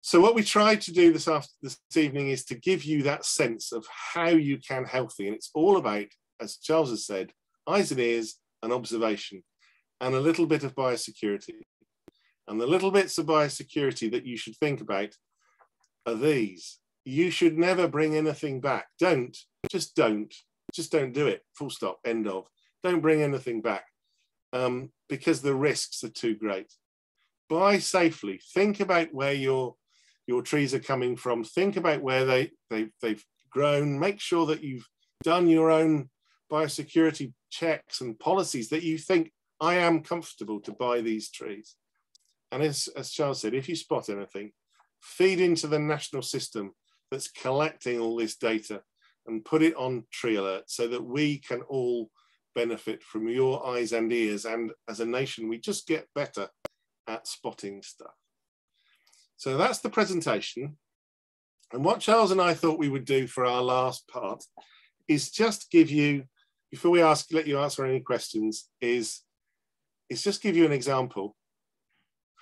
So what we tried to do this after this evening is to give you that sense of how you can healthy. And it's all about, as Charles has said, eyes and ears and observation and a little bit of biosecurity. And the little bits of biosecurity that you should think about are these. You should never bring anything back. Don't, just don't, just don't do it. Full stop, end of. Don't bring anything back um, because the risks are too great. Buy safely. Think about where your, your trees are coming from. Think about where they, they, they've grown. Make sure that you've done your own biosecurity checks and policies that you think I am comfortable to buy these trees. And as, as Charles said, if you spot anything, feed into the national system that's collecting all this data and put it on Tree Alert so that we can all benefit from your eyes and ears. And as a nation, we just get better at spotting stuff. So that's the presentation. And what Charles and I thought we would do for our last part is just give you, before we ask, let you answer any questions, is, is just give you an example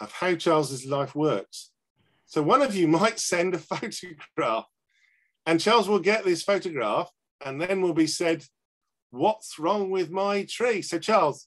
of how Charles's life works. So one of you might send a photograph and Charles will get this photograph and then will be said, what's wrong with my tree? So Charles,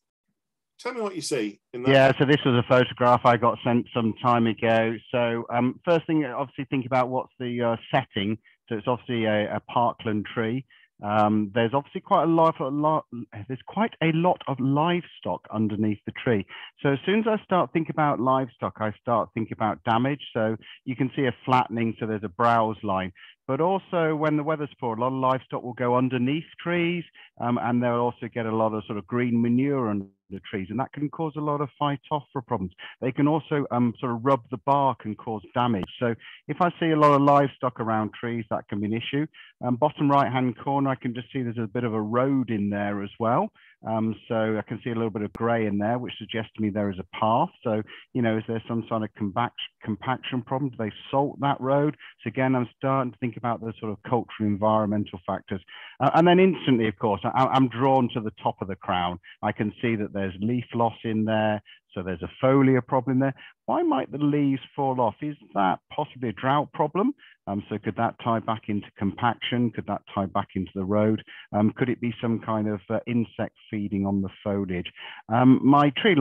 tell me what you see. Yeah, so this was a photograph I got sent some time ago. So um, first thing, obviously think about what's the uh, setting. So it's obviously a, a parkland tree. Um, there's obviously quite a lot, a lot, there's quite a lot of livestock underneath the tree. So as soon as I start thinking about livestock, I start thinking about damage. So you can see a flattening, so there's a browse line. But also when the weather's poor, a lot of livestock will go underneath trees um, and they'll also get a lot of sort of green manure under the trees and that can cause a lot of phytophthora problems. They can also um, sort of rub the bark and cause damage. So if I see a lot of livestock around trees, that can be an issue. Um, bottom right hand corner, I can just see there's a bit of a road in there as well. Um, so I can see a little bit of grey in there, which suggests to me there is a path. So, you know, is there some sort of compaction problem? Do they salt that road? So again, I'm starting to think about the sort of cultural environmental factors. Uh, and then instantly, of course, I, I'm drawn to the top of the crown. I can see that there's leaf loss in there. So there's a foliar problem there. Why might the leaves fall off? Is that possibly a drought problem? Um, so could that tie back into compaction? Could that tie back into the road? Um, could it be some kind of uh, insect feeding on the foliage? Um, my tree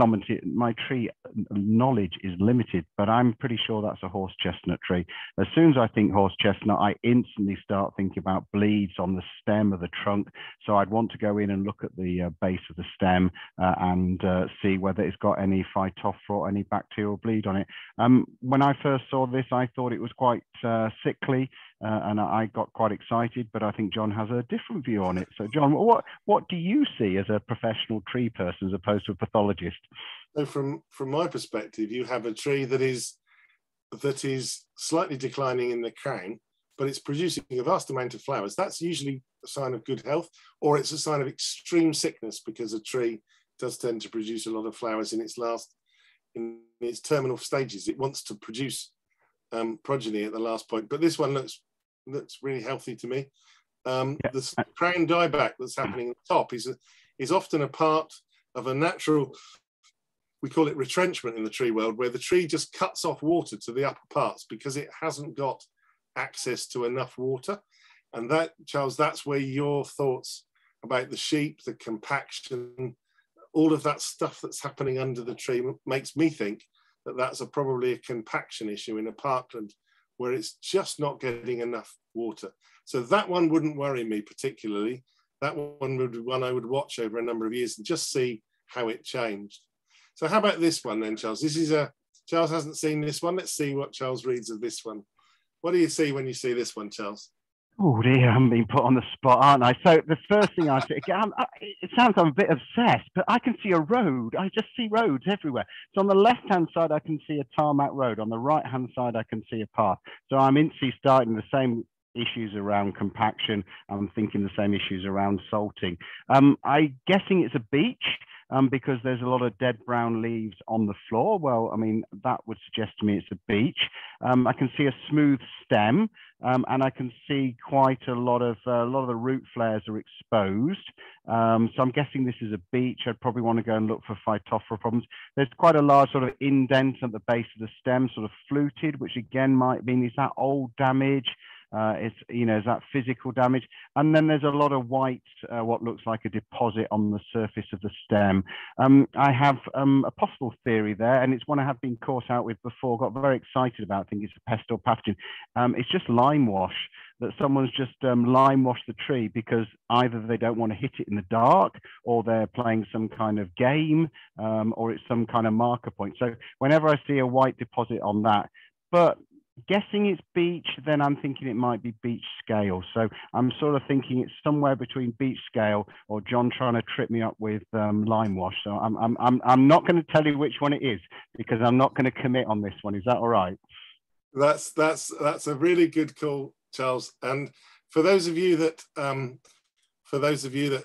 my tree knowledge is limited, but I'm pretty sure that's a horse chestnut tree. As soon as I think horse chestnut, I instantly start thinking about bleeds on the stem of the trunk. So I'd want to go in and look at the uh, base of the stem uh, and uh, see whether it's got any phytophthora or any bacterial on it. Um, when I first saw this, I thought it was quite uh, sickly, uh, and I got quite excited. But I think Jon has a different view on it. So, Jon, what what do you see as a professional tree person as opposed to a pathologist? So, from from my perspective, you have a tree that is that is slightly declining in the crown, but it's producing a vast amount of flowers. That's usually a sign of good health, or it's a sign of extreme sickness because a tree does tend to produce a lot of flowers in its last in its terminal stages. It wants to produce um, progeny at the last point. But this one looks looks really healthy to me. Um, yeah. The crown dieback that's happening at the top is a, is often a part of a natural. We call it retrenchment in the tree world, where the tree just cuts off water to the upper parts because it hasn't got access to enough water. And that, Charles, that's where your thoughts about the sheep, the compaction, all of that stuff that's happening under the tree makes me think that that's a, probably a compaction issue in a parkland where it's just not getting enough water. So that one wouldn't worry me particularly. That one would be one I would watch over a number of years and just see how it changed. So how about this one then, Charles? This is a, Charles hasn't seen this one. Let's see what Charles reads of this one. What do you see when you see this one, Charles? Oh dear, I'm being put on the spot, aren't I? So the first thing I see, again, it sounds I'm a bit obsessed, but I can see a road. I just see roads everywhere. So on the left-hand side, I can see a tarmac road. On the right-hand side, I can see a path. So I'm instantly starting the same issues around compaction. I'm thinking the same issues around salting. Um, I'm guessing it's a beech um, because there's a lot of dead brown leaves on the floor. Well, I mean, that would suggest to me it's a beech. Um, I can see a smooth stem um, and I can see quite a lot of, uh, a lot of the root flares are exposed. Um, so I'm guessing this is a beech. I'd probably want to go and look for phytophthora problems. There's quite a large sort of indent at the base of the stem, sort of fluted, which again might mean is that old damage? Uh, it's you know is that physical damage? And then there's a lot of white uh, what looks like a deposit on the surface of the stem. Um, i have um, a possible theory there and it's one i have been caught out with before got very excited about i think it's a pest or pathogen. Um, it's just lime wash that someone's just um, lime washed the tree because either they don't want to hit it in the dark or they're playing some kind of game um, or it's some kind of marker point. So whenever i see a white deposit on that but guessing it's beech, then I'm thinking it might be beech scale. So I'm sort of thinking it's somewhere between beech scale or Jon trying to trip me up with um, lime wash. So I'm, I'm, I'm, I'm not going to tell you which one it is because I'm not going to commit on this one. Is that all right? That's, that's, that's a really good call, Charles. And for those of you that, um, for those of you that,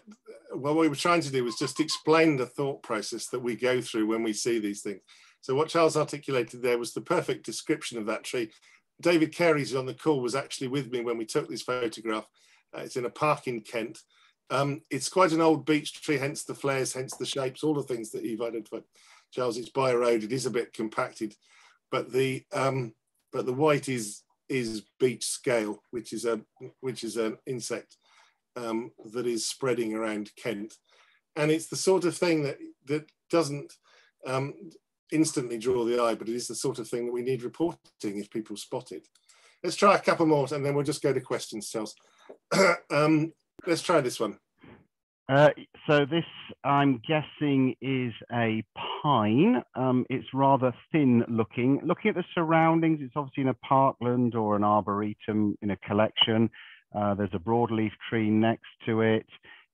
what we were trying to do was just explain the thought process that we go through when we see these things. So what Charles articulated there was the perfect description of that tree. David Carey's on the call was actually with me when we took this photograph. Uh, it's in a park in Kent. Um, it's quite an old beech tree, hence the flares, hence the shapes, all the things that you've identified. Charles, it's by a road. It is a bit compacted, but the um, but the white is is beech scale, which is a which is an insect um, that is spreading around Kent, and it's the sort of thing that that doesn't um, instantly draw the eye, but it is the sort of thing that we need reporting if people spot it. Let's try a couple more and then we'll just go to questions, Charles. um, let's try this one. Uh, so this, I'm guessing, is a pine. Um, it's rather thin looking. Looking at the surroundings, it's obviously in a parkland or an arboretum in a collection. Uh, there's a broadleaf tree next to it.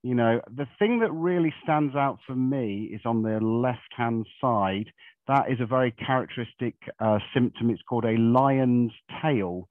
You know, the thing that really stands out for me is on the left-hand side, that is a very characteristic uh, symptom. It's called a lion's tail.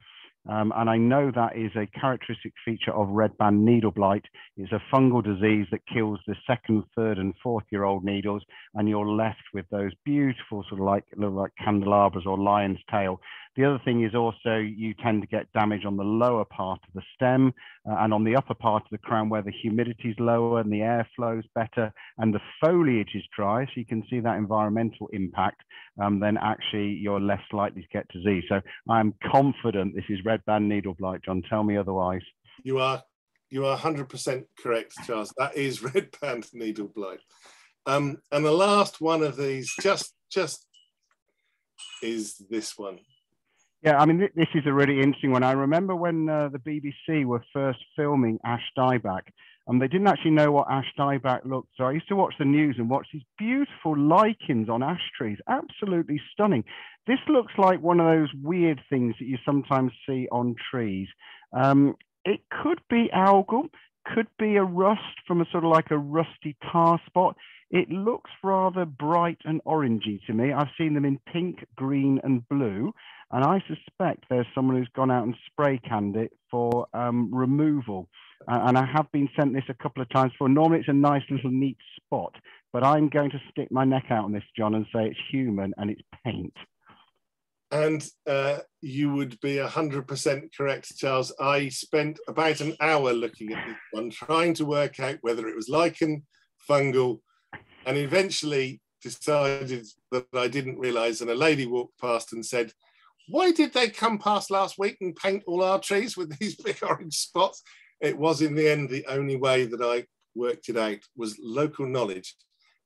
Um, and I know that is a characteristic feature of red band needle blight. It's a fungal disease that kills the second, third, and fourth year old needles, and you're left with those beautiful sort of like like candelabras or lion's tail. The other thing is also you tend to get damage on the lower part of the stem uh, and on the upper part of the crown where the humidity is lower and the air flows better and the foliage is dry, so you can see that environmental impact, um, then actually you're less likely to get disease. So I'm confident this is red band needle blight. Jon, tell me otherwise. You are you are 100% correct, Charles. That is red band needle blight. Um, and the last one of these, just just is this one. Yeah, I mean, th this is a really interesting one. I remember when uh, the BBC were first filming ash dieback, and they didn't actually know what ash dieback looked. So I used to watch the news and watch these beautiful lichens on ash trees, absolutely stunning. This looks like one of those weird things that you sometimes see on trees. Um, it could be algal, could be a rust from a sort of like a rusty tar spot. It looks rather bright and orangey to me. I've seen them in pink, green, and blue. And I suspect there's someone who's gone out and spray canned it for um, removal. And I have been sent this a couple of times before. Normally it's a nice little neat spot, but I'm going to stick my neck out on this, Jon, and say it's human and it's paint. And uh, you would be 100% correct, Charles. I spent about an hour looking at this one, trying to work out whether it was lichen, fungal, and eventually decided that I didn't realize. And a lady walked past and said, Why did they come past last week and paint all our trees with these big orange spots? It was in the end the only way that I worked it out was local knowledge,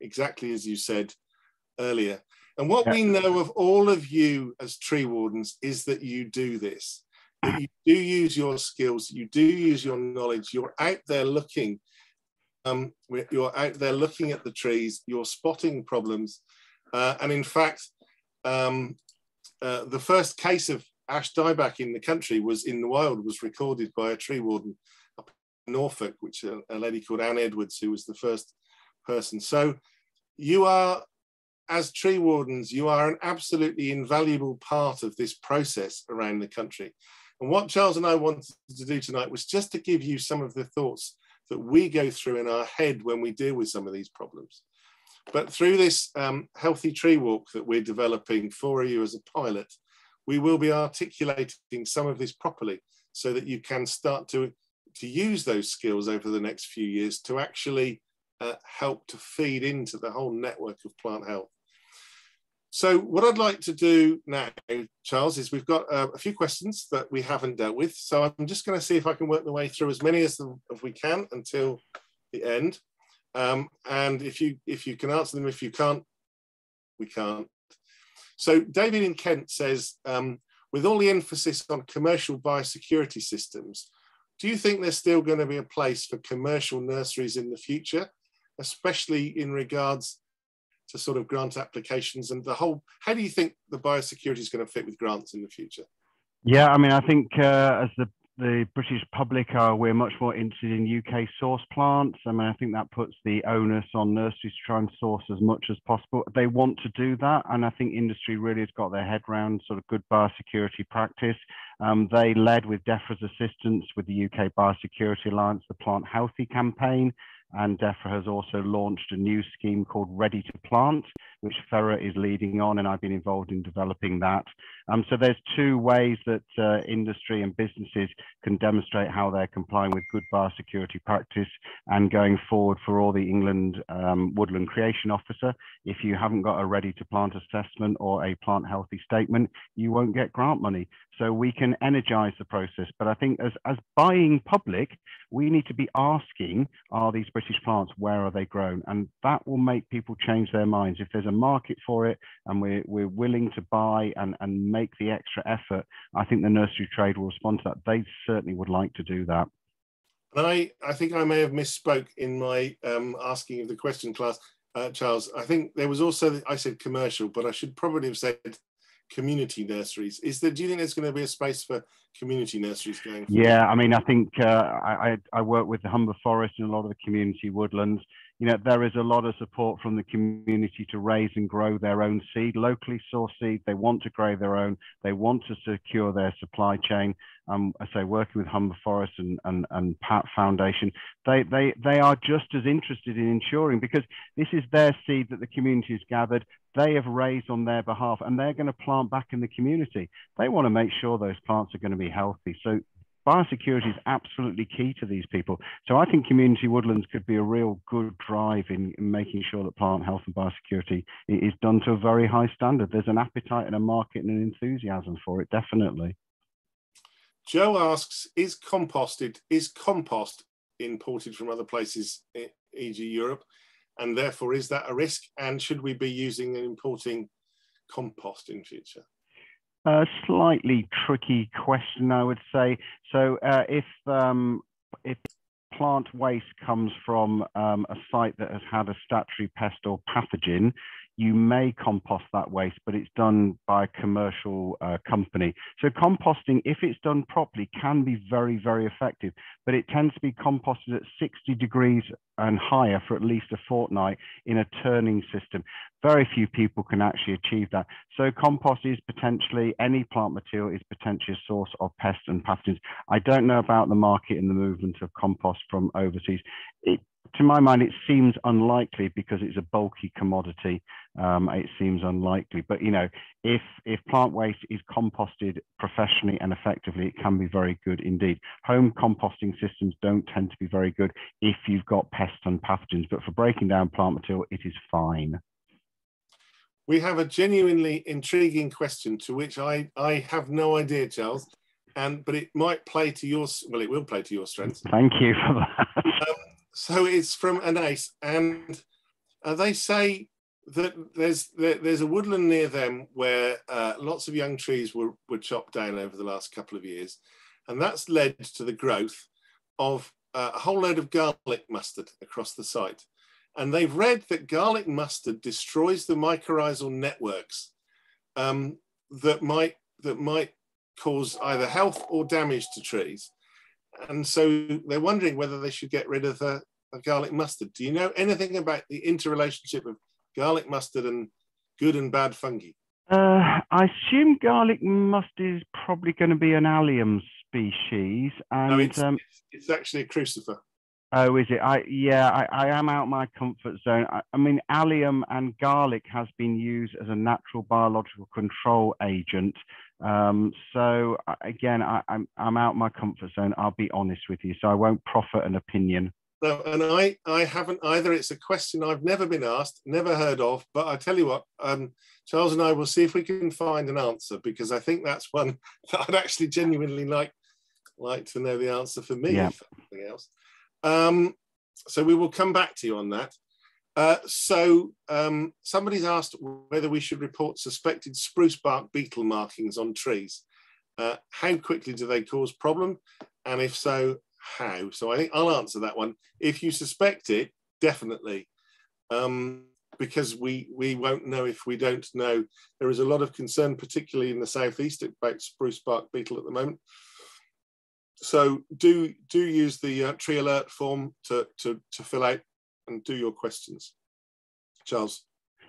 exactly as you said earlier. And what yeah. we know of all of you as tree wardens is that you do this, that you do use your skills, you do use your knowledge, you're out there looking. Um, you're out there looking at the trees, you're spotting problems. Uh, and in fact, um, uh, the first case of ash dieback in the country was in the wild, was recorded by a tree warden up in Norfolk, which a, a lady called Anne Edwards, who was the first person. So you are as tree wardens, you are an absolutely invaluable part of this process around the country. And what Charles and I wanted to do tonight was just to give you some of the thoughts that we go through in our head when we deal with some of these problems. But through this um, healthy tree walk that we're developing for you as a pilot, we will be articulating some of this properly so that you can start to, to use those skills over the next few years to actually uh, help to feed into the whole network of plant health. So what I'd like to do now, Charles, is we've got uh, a few questions that we haven't dealt with. So I'm just going to see if I can work my way through as many as, the, as we can until the end. Um, and if you if you can answer them, if you can't, we can't. So David in Kent says, um, with all the emphasis on commercial biosecurity systems, do you think there's still going to be a place for commercial nurseries in the future, especially in regards to sort of grant applications and the whole how do you think the biosecurity is going to fit with grants in the future yeah i mean i think uh, as the the British public are we're much more interested in UK source plants. I mean, I think that puts the onus on nurseries to try and source as much as possible. They want to do that, and I think industry really has got their head around sort of good biosecurity practice. Um, they led with DEFRA's assistance with the UK Biosecurity Alliance, the Plant Healthy campaign, and DEFRA has also launched a new scheme called Ready to Plant, which FERA is leading on, and I've been involved in developing that. Um, so there's two ways that uh, industry and businesses can demonstrate how they're complying with good biosecurity practice and going forward for all the England um, Woodland Creation Officer. If you haven't got a ready to plant assessment or a plant healthy statement, you won't get grant money. So we can energize the process. But I think as, as buying public, we need to be asking, are these British plants, where are they grown? And that will make people change their minds. If there's a market for it and we're, we're willing to buy and, and make the extra effort, I think the nursery trade will respond to that. They certainly would like to do that. And I, I think I may have misspoke in my um, asking of the question class, uh, Charles. I think there was also, I said commercial, but I should probably have said community nurseries. Is there? Do you think there's going to be a space for community nurseries going? Forward? Yeah, I mean, I think uh, I, I work with the Humber Forest and a lot of the community woodlands. You know, there is a lot of support from the community to raise and grow their own seed, locally sourced seed. They want to grow their own. They want to secure their supply chain. Um, I say working with Humber Forest and, and, and Pat Foundation, they, they, they are just as interested in ensuring because this is their seed that the community has gathered they have raised on their behalf and they're going to plant back in the community. They want to make sure those plants are going to be healthy. So biosecurity is absolutely key to these people. So I think community woodlands could be a real good drive in, in, making sure that plant health and biosecurity is done to a very high standard. There's an appetite and a market and an enthusiasm for it, definitely. Joe asks, is composted, is compost imported from other places, e.g. Europe? And therefore, is that a risk? And should we be using and importing compost in future? A slightly tricky question, I would say. So uh, if um, if plant waste comes from um, a site that has had a statutory pest or pathogen, you may compost that waste, but it's done by a commercial uh, company. So composting, if it's done properly, can be very, very effective, but it tends to be composted at 60 degrees and higher for at least a fortnight in a turning system. Very few people can actually achieve that. So compost is potentially, any plant material is potentially a source of pests and pathogens. I don't know about the market and the movement of compost from overseas. It to my mind, it seems unlikely because it's a bulky commodity. Um, it seems unlikely, but you know, if if plant waste is composted professionally and effectively, it can be very good indeed. Home composting systems don't tend to be very good if you've got pests and pathogens, but for breaking down plant material, it is fine. We have a genuinely intriguing question to which I I have no idea, Charles, and but it might play to your well, it will play to your strengths. Thank you for that. Um, so it's from Anais, and uh, they say that there's there, there's a woodland near them where uh, lots of young trees were, were chopped down over the last couple of years, and that's led to the growth of uh, a whole load of garlic mustard across the site. And they've read that garlic mustard destroys the mycorrhizal networks um, that might that might cause either health or damage to trees and so they're wondering whether they should get rid of the, the garlic mustard. Do you know anything about the interrelationship of garlic mustard and good and bad fungi? Uh, I assume garlic mustard is probably going to be an allium species, and no, it's, um, it's, actually a crucifer. Oh, is it? I yeah, I, I am out my comfort zone. I, I, mean, allium and garlic has been used as a natural biological control agent um, so again, I, am I'm, I'm out my comfort zone. I'll be honest with you, so I won't proffer an opinion. No, and I I haven't either. It's a question I've never been asked, never heard of. But I tell you what, um, Charles and I will see if we can find an answer because I think that's one that I'd actually genuinely like like to know the answer for me. Yeah. If nothing else. Um, so we will come back to you on that. Uh, so um, somebody's asked whether we should report suspected spruce bark beetle markings on trees. Uh, how quickly do they cause problem? And if so, how? So I think I'll answer that one. If you suspect it, definitely. Um, because we, we won't know if we don't know. There is a lot of concern, particularly in the southeast, about spruce bark beetle at the moment. So do do use the uh, tree alert form to, to, to fill out and do your questions. Charles.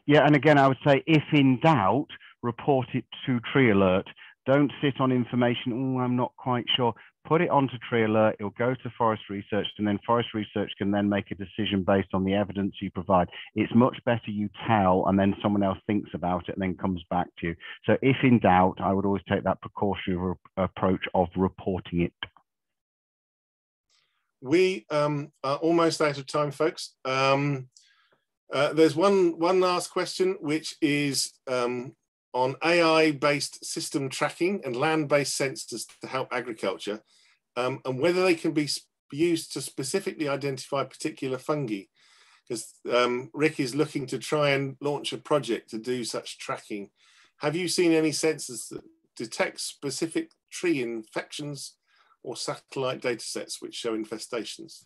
Yeah, and again, I would say if in doubt, report it to Tree Alert. Don't sit on information, oh, I'm not quite sure. Put it onto Tree Alert, it'll go to Forest Research, and then Forest Research can then make a decision based on the evidence you provide. It's much better you tell and then someone else thinks about it and then comes back to you. So if in doubt, I would always take that precautionary approach of reporting it we um, are almost out of time, folks. Um, uh, there's one one last question, which is um, on AI-based system tracking and land-based sensors to help agriculture, um, and whether they can be used to specifically identify particular fungi. Because um, Rick is looking to try and launch a project to do such tracking. Have you seen any sensors that detect specific tree infections or satellite data sets which show infestations?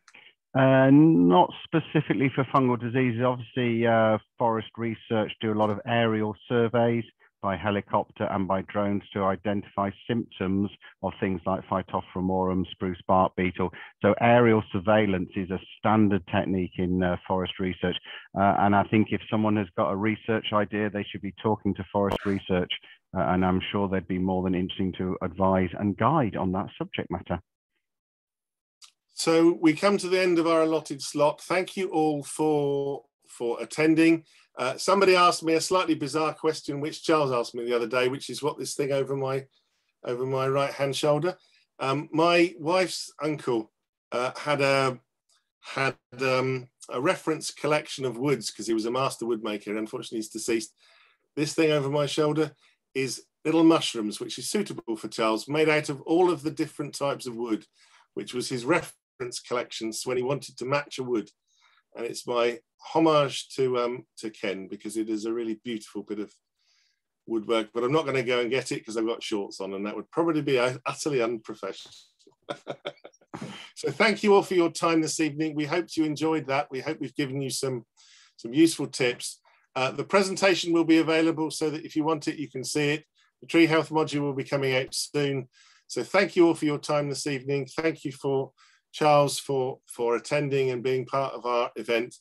Uh, not specifically for fungal diseases. Obviously, uh, forest research do a lot of aerial surveys by helicopter and by drones to identify symptoms of things like Phytophthora spruce bark beetle. So aerial surveillance is a standard technique in uh, forest research. Uh, and I think if someone has got a research idea, they should be talking to forest research uh, and I'm sure they'd be more than interesting to advise and guide on that subject matter. So we come to the end of our allotted slot. Thank you all for, for attending. Uh, somebody asked me a slightly bizarre question, which Charles asked me the other day, which is what this thing over my, over my right hand shoulder. Um, my wife's uncle uh, had a had um, a reference collection of woods because he was a master woodmaker. Unfortunately, he's deceased. This thing over my shoulder is little mushrooms, which is suitable for Charles, made out of all of the different types of wood, which was his reference collections when he wanted to match a wood. And it's my homage to um, to Ken because it is a really beautiful bit of woodwork. But I'm not going to go and get it because I've got shorts on, and that would probably be utterly unprofessional. so thank you all for your time this evening. We hope you enjoyed that. We hope we've given you some some useful tips. Uh, the presentation will be available so that if you want it, you can see it. The tree health module will be coming out soon. So thank you all for your time this evening. Thank you for Charles for, for attending and being part of our event.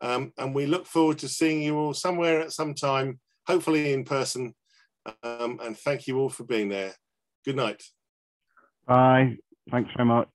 Um, and we look forward to seeing you all somewhere at some time, hopefully in person. Um, and thank you all for being there. Good night. Bye. Thanks very much.